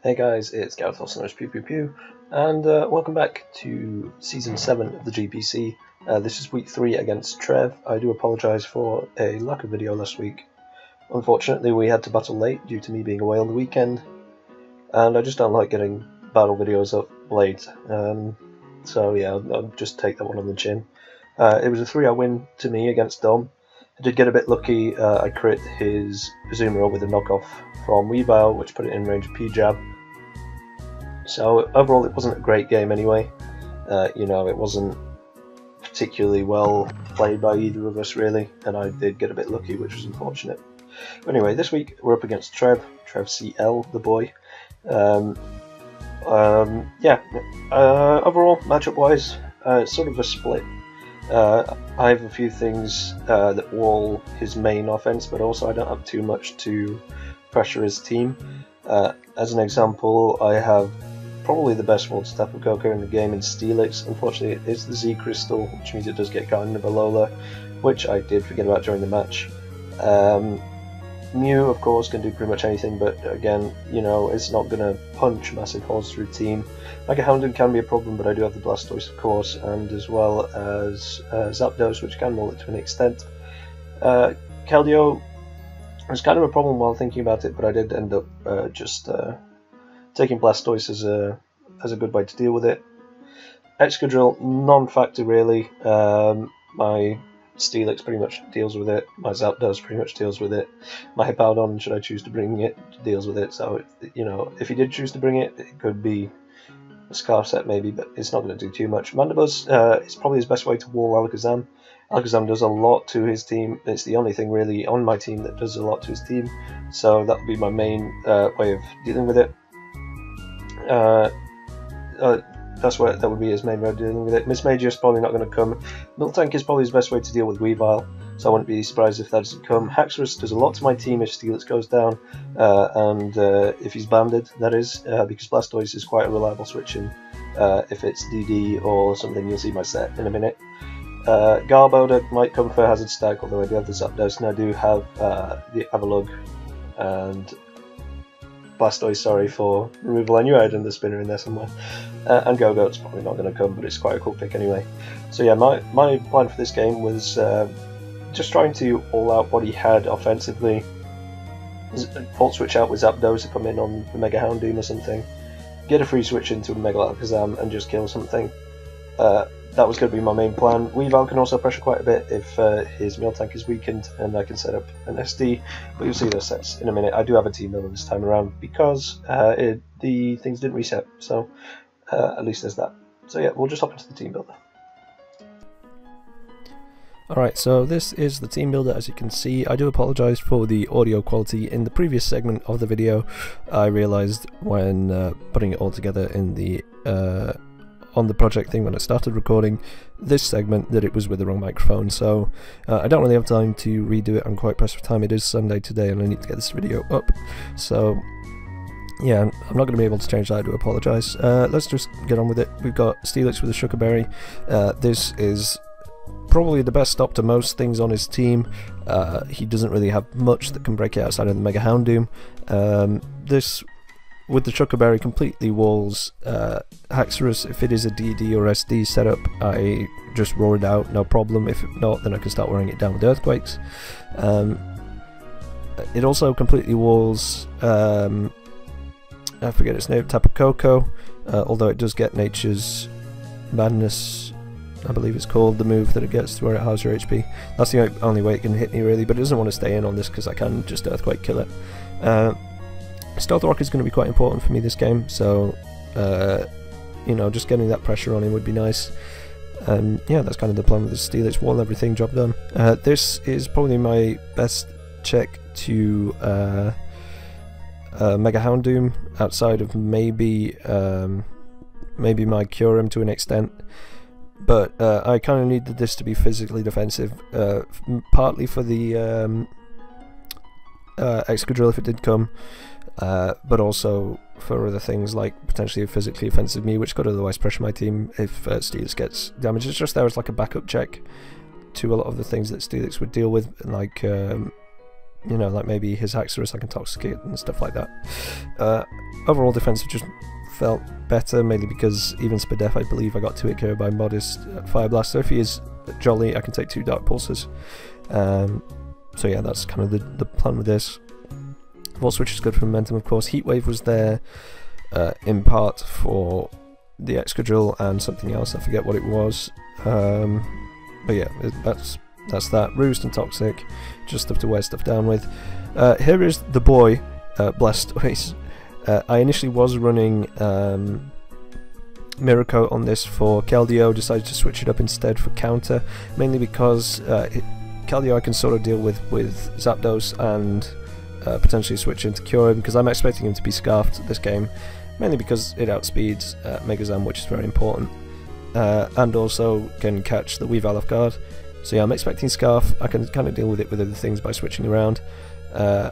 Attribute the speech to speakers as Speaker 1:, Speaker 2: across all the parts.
Speaker 1: Hey guys, it's Gareth Olsen Pew Pew Pugh, and uh, welcome back to Season 7 of the GPC. Uh, this is week 3 against Trev. I do apologise for a lack of video last week. Unfortunately, we had to battle late due to me being away on the weekend, and I just don't like getting battle videos up late. Um, so yeah, I'll, I'll, just take that one on the chin. Uh, it was a 3-0 win to me against Dom. I did get a bit lucky. Uh, I crit his Azumarill with a knockoff from Weavile, which put it in range of P-Jab. So overall, it wasn't a great game anyway. Uh, you know, it wasn't particularly well played by either of us really, and I did get a bit lucky, which was unfortunate. But anyway, this week we're up against Trev, Trev CL, the boy. Um, um, yeah, uh, overall, matchup-wise, uh, it's sort of a split. Uh, I have a few things uh, that wall his main offense, but also I don't have too much to pressure his team. Uh, as an example, I have probably the best Water Tapu Koko in the game in Steelix. Unfortunately, it's the Z Crystal, which means it does get Guardian of Alola, which I did forget about during the match. Um, Mew, of course, can do pretty much anything, but again, you know, it's not going to punch massive holes through team. Mega Houndoom can be a problem, but I do have the Blastoise, of course, and as well as uh, Zapdos, which can mull it to an extent. Uh, Keldeo was kind of a problem while thinking about it, but I did end up uh, just uh, taking Blastoise as a as a good way to deal with it. Excadrill, non-factor really. Um, my Steelix pretty much deals with it. My Zapdos pretty much deals with it. My Hippowdon, should I choose to bring it, deals with it. So, you know, if he did choose to bring it, it could be a Scarf set maybe, but it's not going to do too much. Mandibuzz uh, is probably his best way to wall Alakazam. Alakazam does a lot to his team. It's the only thing really on my team that does a lot to his team. So that would be my main uh, way of dealing with it. Uh, uh, that's what that would be his main way of dealing with it. Mismagius is probably not going to come. Miltank is probably his best way to deal with Weavile, so I wouldn't be surprised if that doesn't come. Haxorus does a lot to my team if Steelix goes down, uh, and uh, if he's banded, that is, uh, because Blastoise is quite a reliable switch in. Uh, if it's DD or something, you'll see my set in a minute. Uh, Garbodor might come for Hazard Stack, although I do have the Zapdos, and I do have uh, the Avalugg and Blastoise, sorry, for removal. I knew I had the spinner in there somewhere. Uh, and Gogoat's probably not going to come, but it's quite a cool pick anyway. So yeah, my, my plan for this game was uh, just trying to all out what he had offensively. Volt switch out with Zapdos if I'm in on the Mega Houndoom or something. Get a free switch into a Mega Alakazam and just kill something. Uh, that was going to be my main plan. Weavile can also pressure quite a bit if uh, his Miltank is weakened and I can set up an SD, but you'll see those sets in a minute. I do have a team builder this time around because uh, it, the things didn't reset, so uh, at least there's that. So yeah, we'll just hop into the team builder.
Speaker 2: Alright, so this is the team builder as you can see. I do apologise for the audio quality in the previous segment of the video. I realised when uh, putting it all together in the uh, on the project thing when I started recording this segment that it was with the wrong microphone so uh, I don't really have time to redo it I'm quite pressed for time it is Sunday today and I need to get this video up so yeah, I'm not going to be able to change that, I do apologise. Uh, let's just get on with it. We've got Steelix with a Shuca Berry. Uh, this is probably the best stop to most things on his team. Uh, he doesn't really have much that can break it outside of the Mega Houndoom. Um, this with the Shuca Berry completely walls uh, Haxorus. If it is a DD or SD setup, I just roar it out, no problem. If not, then I can start wearing it down with Earthquakes. Um, it also completely walls, um, I forget its name, Tapu Koko, uh, although it does get Nature's Madness, I believe it's called, the move that it gets to where it has your HP. That's the only way it can hit me really, but it doesn't want to stay in on this because I can just Earthquake kill it. Uh, Stealth Rock is going to be quite important for me this game, so uh, you know, just getting that pressure on him would be nice. And yeah, that's kind of the plan with the Steelix wall, everything, job done. Uh, this is probably my best check to uh, uh, Mega Houndoom outside of maybe um, maybe my Kyurem to an extent. But uh, I kind of needed this to be physically defensive, uh, partly for the um, uh, Excadrill if it did come, uh, but also for other things like potentially physically offensive me, which could otherwise pressure my team if uh, Steelix gets damaged. It's just there as like a backup check to a lot of the things that Steelix would deal with, like um,
Speaker 1: you know, like maybe his Haxorus I can Toxicate and stuff like that. Uh, overall defense just felt better, mainly because even Spadef, I believe, I got 2 hit KO by Modest uh, Fire Blast. So if he is jolly, I can take two Dark Pulses. Um, so yeah, that's kind of the, the plan with this. Volt Switch is good for momentum, of course. Heat Wave was there uh, in part for the Excadrill and something else, I forget what it was. Um, but yeah, that's that's that. Roost and Toxic, just stuff to wear stuff down with. Uh, here is the boy, uh, Blastoise. Uh, I initially was running um, Miracle on this for Keldeo, decided to switch it up instead for counter, mainly because uh, Keldeo I can sort of deal with with Zapdos and uh, potentially switch into Kyurem because I'm expecting him to be Scarfed this game, mainly because it outspeeds uh, Megazam, which is very important, uh, and also can catch the Weavile off guard. So yeah, I'm expecting Scarf. I can kind of deal with it with other things by switching around. Uh,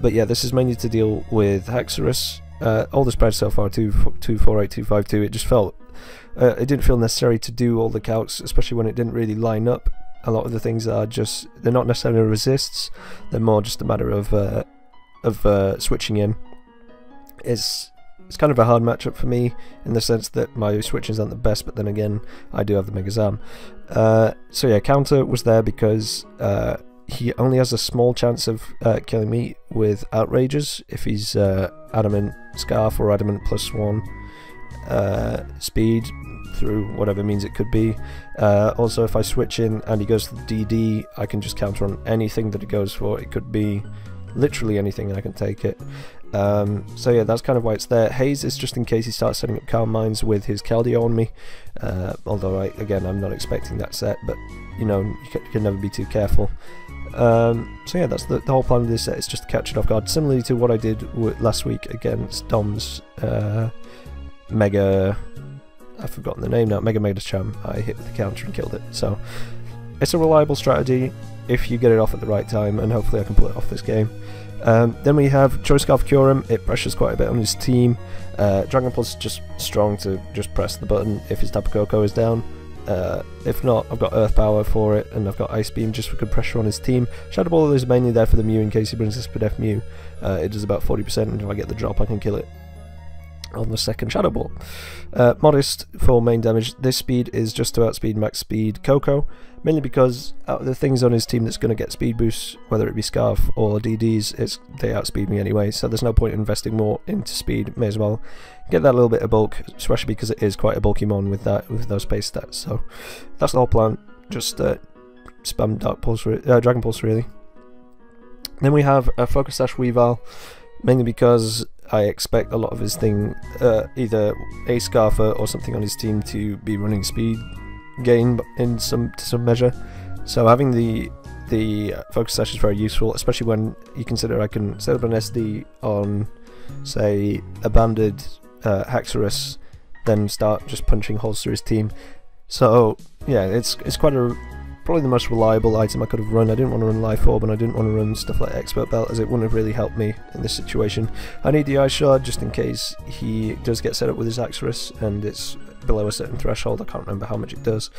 Speaker 1: but yeah, this is mainly to deal with Haxorus. Uh, all the spreads so far, 2, 2 4, 8, 2, 5, 2, it just felt, uh, it didn't feel necessary to do all the calcs, especially when it didn't really line up. A lot of the things are just, they're not necessarily resists, they're more just a matter of, uh, of uh, switching in. It's, it's kind of a hard matchup for me in the sense that my switches aren't the best, but then again, I do have the Megazam. Uh, so yeah, counter was there because uh, he only has a small chance of uh, killing me with Outrages if he's uh, Adamant Scarf or Adamant plus one uh, speed through whatever means it could be. Uh, also, if I switch in and he goes to the DD, I can just counter on anything that he goes for. It could be literally anything and I can take it. Um, so yeah, that's kind of why it's there. Haze is just in case he starts setting up Calm Minds with his Keldeo on me. Uh, although, I, again, I'm not expecting that set, but you know, you can, you can never be too careful. Um, so yeah, that's the, the, whole plan of this set. It's just to catch it off guard, similarly to what I did last week against Dom's uh, Mega. I've forgotten the name now. Mega Medicham. I hit with the counter and killed it. So it's a reliable strategy if you get it off at the right time, and hopefully I can pull it off this game. Um, then we have Choice Scarf Kyurem. It pressures quite a bit on his team. Uh, Dragon Pulse just strong to just press the button if his Tapu is down. Uh, if not, I've got Earth Power for it, and I've got Ice Beam just for good pressure on his team. Shadow Ball is mainly there for the Mew in case he brings a Spadef Mew. Uh, it does about 40%, and if I get the drop, I can kill it on the second Shadow Ball. Uh, modest for main damage. This speed is just to outspeed max speed Koko, mainly because out of the things on his team that's going to get speed boosts, whether it be Scarf or DDs, it's they outspeed me anyway, so there's no point in investing more into speed. May as well get that little bit of bulk, especially because it is quite a bulky mon with that with those base stats. So that's the whole plan. Just uh, spam Dark Pulse, uh, Dragon Pulse really. Then we have a Focus Sash Weavile, mainly because I expect a lot of his thing, uh, either a Scarfer or something on his team to be running speed gain in some to some measure. So having the the focus sash is very useful, especially when you consider I can set up an SD on, say, a banded uh, Haxorus, then start just punching holes through his team. So yeah, it's it's quite a probably the most reliable item I could have run. I didn't want to run Life Orb and I didn't want to run stuff like Expert Belt as it wouldn't have really helped me in this situation. I need the Ice Shard just in case he does get set up with his Haxorus and it's below a certain threshold. I can't remember how much it does.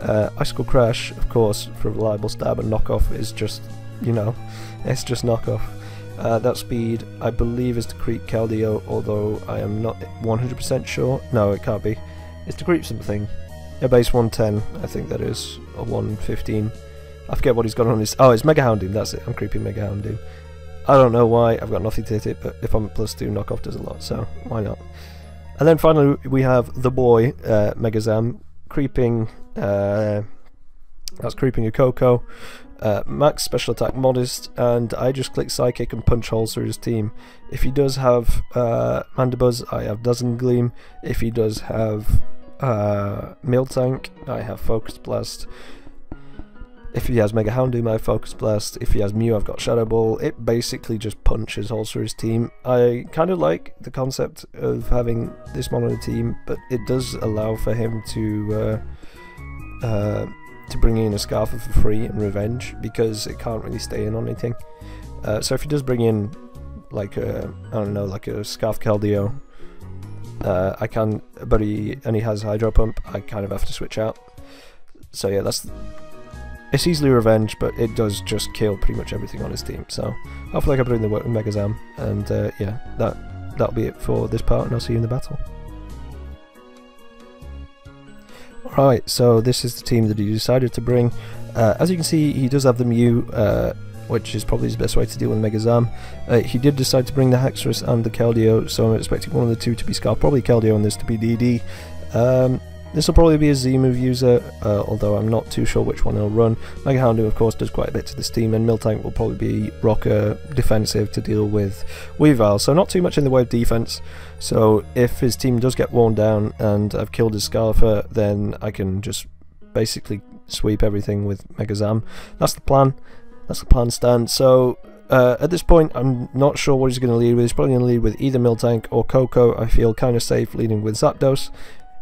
Speaker 1: Uh, Icicle Crash, of course, for a reliable stab and knockoff is just, you know, it's just knockoff. Uh, that speed, I believe, is to creep Keldeo, although I am not 100% sure. No, it can't be. It's to creep something. A base 110, I think that is, or 115. I forget what he's got on his... Oh, it's Mega Houndoom, that's it. I'm creeping Mega Houndoom. I don't know why, I've got nothing to hit it, but if I'm at plus 2, knockoff does a lot, so why not? And then finally we have the boy, uh, Megazam, creeping... Uh, that's creeping a Koko. Uh, max special attack modest, and I just click Psychic and punch holes through his team. If he does have uh, Mandibuzz, I have Dazzling Gleam. If he does have uh, Miltank, I have Focus Blast. If he has Mega Houndoom, I have Focus Blast. If he has Mew, I've got Shadow Ball. It basically just punches through his team. I kind of like the concept of having this mon on the team, but it does allow for him to uh, uh, to bring in a Scarfer for free and Revenge because it can't really stay in on anything. Uh, so if he does bring in like a, I don't know, like a Scarf Keldeo uh, I can, but he and he has Hydro Pump. I kind of have to switch out. So yeah, that's it's easily revenge, but it does just kill pretty much everything on his team. So hopefully I can in the work with Megazam, and uh, yeah, that that'll be it for this part, and I'll see you in the battle. Alright, so this is the team that he decided to bring. Uh, as you can see, he does have the Mew, uh, which is probably his best way to deal with Megazam. Uh, he did decide to bring the Haxorus and the Keldeo, so I'm expecting one of the two to be Scarf, probably Keldeo and this to be DD. Um, this will probably be a Z-move user, uh, although I'm not too sure which one he'll run. Mega Houndoom, of course, does quite a bit to this team, and Miltank will probably be rocker defensive to deal with Weavile, so not too much in the way of defense. So if his team does get worn down and I've killed his Scarfer, then I can just basically sweep everything with Megazam. That's the plan. That's the plan stand. So uh, at this point, I'm not sure what he's going to lead with. He's probably going to lead with either Miltank or Koko. I feel kind of safe leading with Zapdos.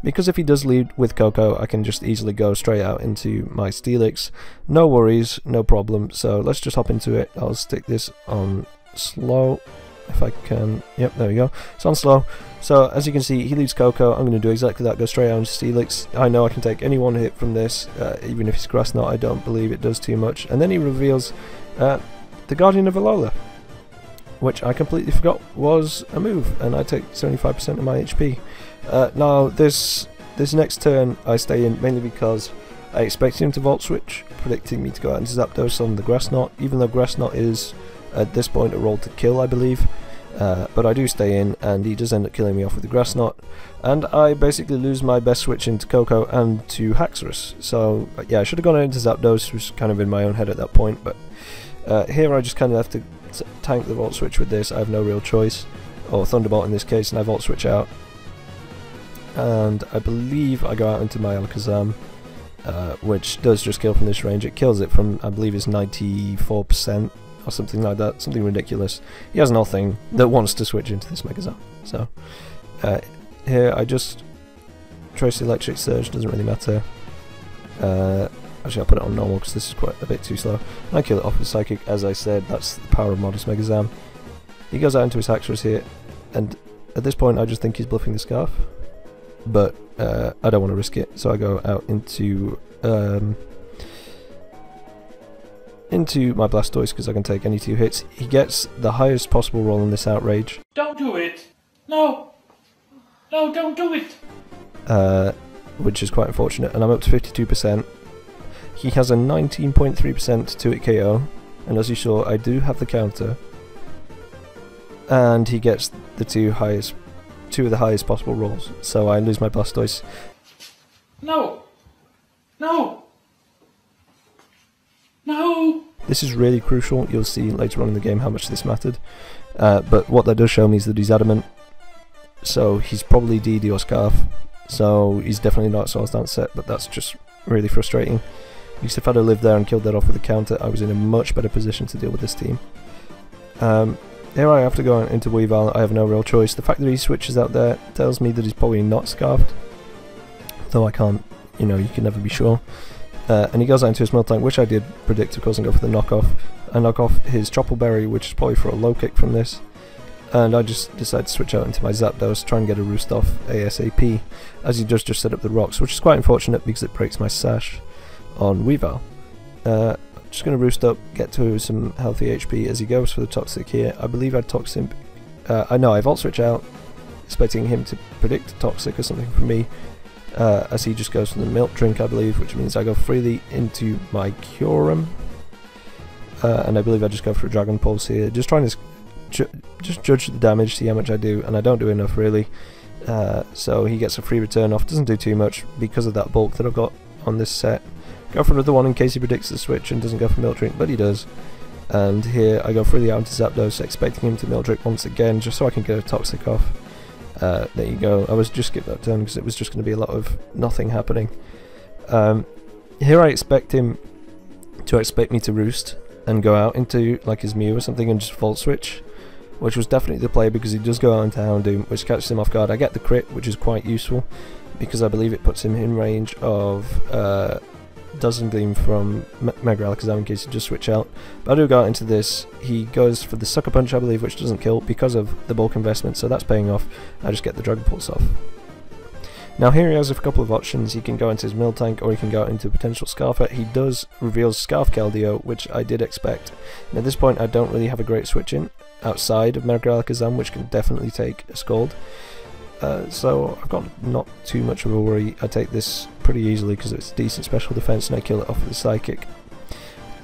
Speaker 1: Because if he does lead with Koko, I can just easily go straight out into my Steelix. No worries, no problem. So let's just hop into it. I'll stick this on slow, if I can. Yep, there we go. It's on slow. So as you can see, he leads Koko. I'm going to do exactly that. Go straight into Steelix. I know I can take any one hit from this, uh, even if it's Grass Knot. I don't believe it does too much. And then he reveals uh, the Guardian of Alola which I completely forgot was a move, and I take 75% of my HP. Uh, now, this this next turn I stay in mainly because I expect him to Volt Switch, predicting me to go out into Zapdos on the Grass Knot, even though Grass Knot is at this point a roll to kill, I believe. Uh, but I do stay in, and he does end up killing me off with the Grass Knot, and I basically lose my best switch into Koko and to Haxorus. So, yeah, I should have gone into Zapdos, which was kind of in my own head at that point, but uh, here I just kind of have to tank the Volt Switch with this, I have no real choice, or Thunderbolt in this case, and I Volt Switch out. And I believe I go out into my Alakazam, uh, which does just kill from this range. It kills it from, I believe it's 94% or something like that, something ridiculous. He has nothing that wants to switch into this Megazam. So, uh, here I just trace Electric Surge, doesn't really matter. Uh, Actually, I'll put it on normal because this is quite a bit too slow. And I kill it off with Psychic, as I said, that's the power of Modest Megazam. He goes out into his Haxorus here, and at this point I just think he's bluffing the Scarf. But uh, I don't want to risk it, so I go out into um, into my Blastoise because I can take any two hits. He gets the highest possible roll in this Outrage.
Speaker 3: Don't do it! No! No, don't do it!
Speaker 1: Uh, which is quite unfortunate, and I'm up to 52%. He has a 19.3% to it KO, and as you saw, I do have the counter. And he gets the two highest, two of the highest possible rolls, so I lose my Blastoise.
Speaker 3: No! No! No!
Speaker 1: This is really crucial, you'll see later on in the game how much this mattered. Uh, but what that does show me is that he's adamant, so he's probably DD or Scarf, so he's definitely not Soul Dance set, but that's just really frustrating. Because if I'd have lived there and killed that off with a counter, I was in a much better position to deal with this team. Um, here I have to go into Weavile, I have no real choice. The fact that he switches out there tells me that he's probably not Scarfed. Though I can't, you know, you can never be sure. Uh, and he goes out into his Miltank, which I did predict, of course, and go for the knockoff. I knock off his Chople Berry, which is probably for a low kick from this. And I just decide to switch out into my Zapdos, try and get a roost off ASAP, as he does just set up the rocks, which is quite unfortunate because it breaks my sash on Weavile. Uh, just going to roost up, get to some healthy HP as he goes for the Toxic here. I believe I'd Toxic... Uh, I know, I Volt Switch out, expecting him to predict Toxic or something from me, uh, as he just goes for the Milk Drink, I believe, which means I go freely into my Kyurem. Uh, and I believe I just go for a Dragon Pulse here, just trying to ju just judge the damage, see how much I do, and I don't do enough really. Uh, so he gets a free return off, doesn't do too much because of that bulk that I've got on this set. Go for another one in case he predicts the switch and doesn't go for Milk Drink, but he does. And here I go freely out into Zapdos, expecting him to Milk Drink once again, just so I can get a Toxic off. Uh, there you go. I was just skip that turn because it was just going to be a lot of nothing happening. Um, here I expect him to expect me to roost and go out into like his Mew or something and just Volt Switch, which was definitely the play because he does go out into Houndoom, which catches him off guard. I get the crit, which is quite useful because I believe it puts him in range of uh, Dazzling Gleam from Mega Alakazam in case you just switch out. But I do go into this. He goes for the Sucker Punch, I believe, which doesn't kill because of the bulk investment, so that's paying off. I just get the Dragon Pulse off. Now here he has a couple of options, he can go into his Miltank or he can go into potential Scarfer. He does reveal Scarf Keldeo, which I did expect. And at this point I don't really have a great switch in outside of Mega Alakazam, which can definitely take a Scald. Uh, so I've got not too much of a worry. I take this pretty easily because it's decent special defense and I kill it off with a Psychic.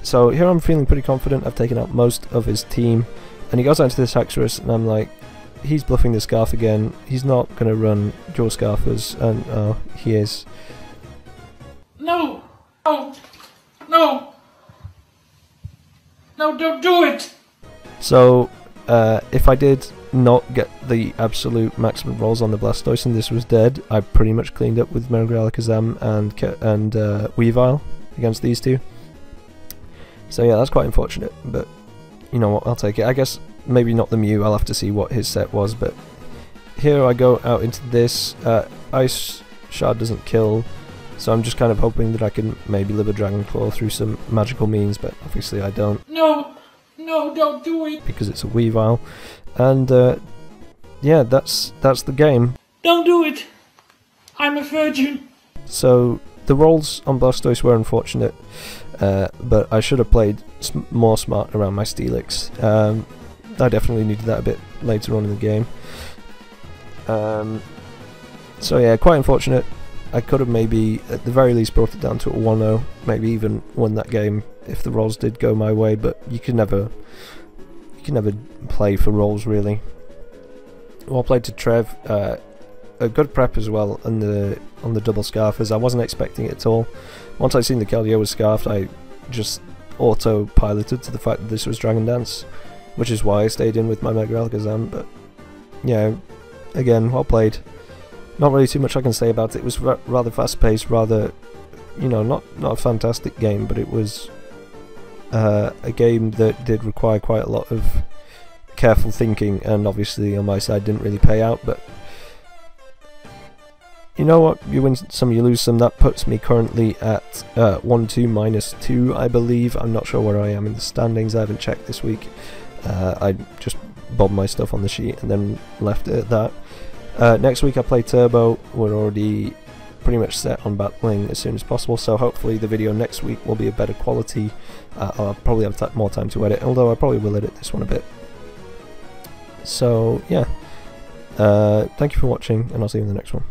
Speaker 1: So here I'm feeling pretty confident. I've taken out most of his team. And he goes out to this Haxorus and I'm like, he's bluffing the Scarf again. He's not going to run dual Scarfers. And oh, he is.
Speaker 3: No! No! No! No, don't do it!
Speaker 1: So uh, if I did not get the absolute maximum rolls on the Blastoise and this was dead, I pretty much cleaned up with Mega Alakazam and, and uh, Weavile against these two. So yeah, that's quite unfortunate, but you know what, I'll take it. I guess maybe not the Mew, I'll have to see what his set was, but here I go out into this. Uh, Ice Shard doesn't kill, so I'm just kind of hoping that I can maybe live a Dragon Claw through some magical means, but obviously I don't.
Speaker 3: No! No, don't do it!
Speaker 1: Because it's a Weavile. And uh, yeah, that's that's the game.
Speaker 3: Don't do it! I'm a virgin!
Speaker 1: So the rolls on Blastoise were unfortunate, uh, but I should have played sm more smart around my Steelix. Um, I definitely needed that a bit later on in the game. Um, so yeah, quite unfortunate. I could have maybe, at the very least, brought it down to a 1-0, maybe even won that game if the rolls did go my way, but you can never you can never play for roles really. Well played to Trev. Uh, a good prep as well on the on the double scarfers. I wasn't expecting it at all. Once I seen the Keldeo was scarfed, I just auto-piloted to the fact that this was Dragon Dance, which is why I stayed in with my Mega Alakazam. But yeah, again, well played. Not really too much I can say about it. It was rather fast-paced, rather, you know, not not a fantastic game, but it was uh, a game that did require quite a lot of careful thinking, and obviously on my side didn't really pay out. But you know what? You win some, you lose some. That puts me currently at uh, 1 2 minus 2, I believe. I'm not sure where I am in the standings. I haven't checked this week. Uh, I just bobbed my stuff on the sheet and then left it at that. Uh, next week I play Turbo. We're already pretty much set on battling as soon as possible, so hopefully the video next week will be a better quality. Uh, I'll probably have more time to edit, although I probably will edit this one a bit. So, yeah. Uh, thank you for watching, and I'll see you in the next one.